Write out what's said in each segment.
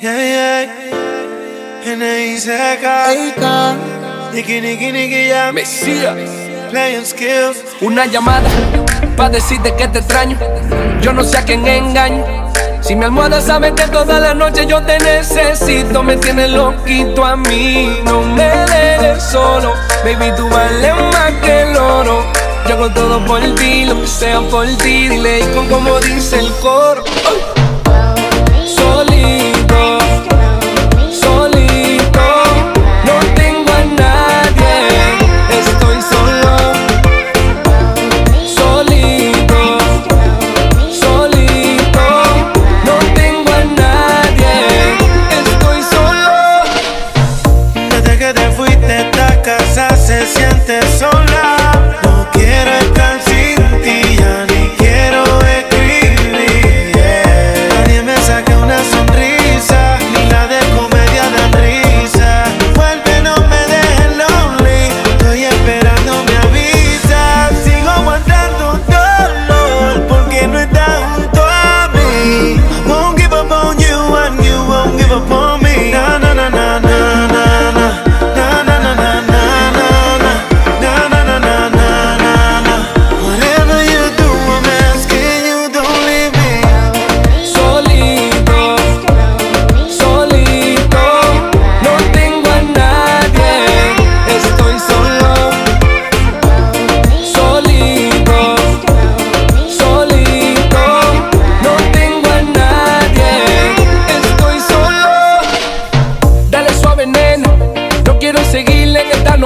Yeah, yeah. N.I.C.K. Nicky, Nicky, Nicky, yeah. Mesías. Playing skills. Una llamada pa' decirte que te extraño. Yo no sé a quién engaño. Si mi almohada sabe que toda la noche yo te necesito, me tienes loquito a mí. No me dejes solo, baby, tú vales más que el oro. Yo hago todo por ti, lo que sea por ti. Dile con como dice el coro. Ay. Casa se siente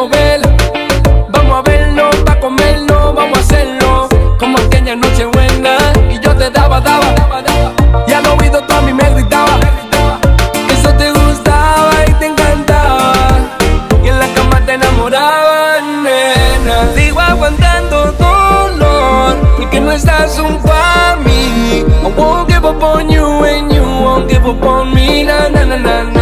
Vamos a vernos, pa' comernos, vamos a hacerlo como aquella noche buena. Y yo te daba, daba, daba, daba. Y al oído tú a mí me gritaba. Eso te gustaba y te encantaba. Y en la cama te enamoraba, nena. Sigo aguantando dolor porque no estás junto a mí. I won't give up on you and you won't give up on me. Na na na na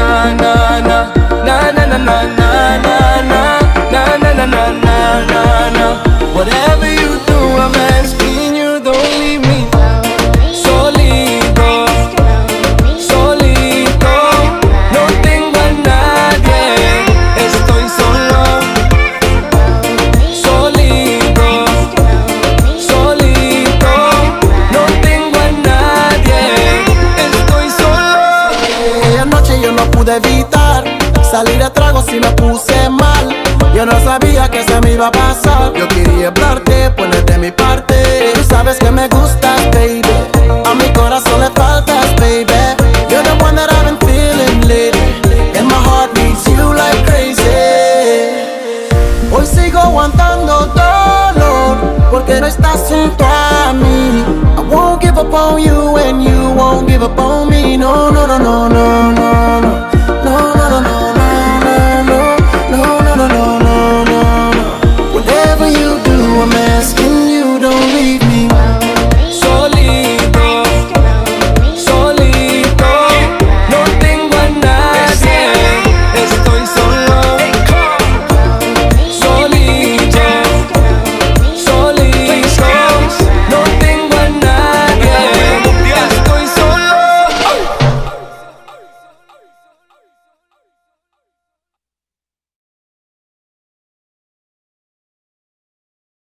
pude evitar salir a trago si me puse mal. Yo no sabía que se me iba a pasar. Yo quería hablarte, ponerte mi parte. Tú sabes que me gustas, baby. A mi corazón le faltas, baby. You're the one that I've been feeling lately. And my heart needs you like crazy. Hoy sigo aguantando dolor porque no estás junto a mí. I won't give up on you and you won't give up on me. No, no, no, no, no, no.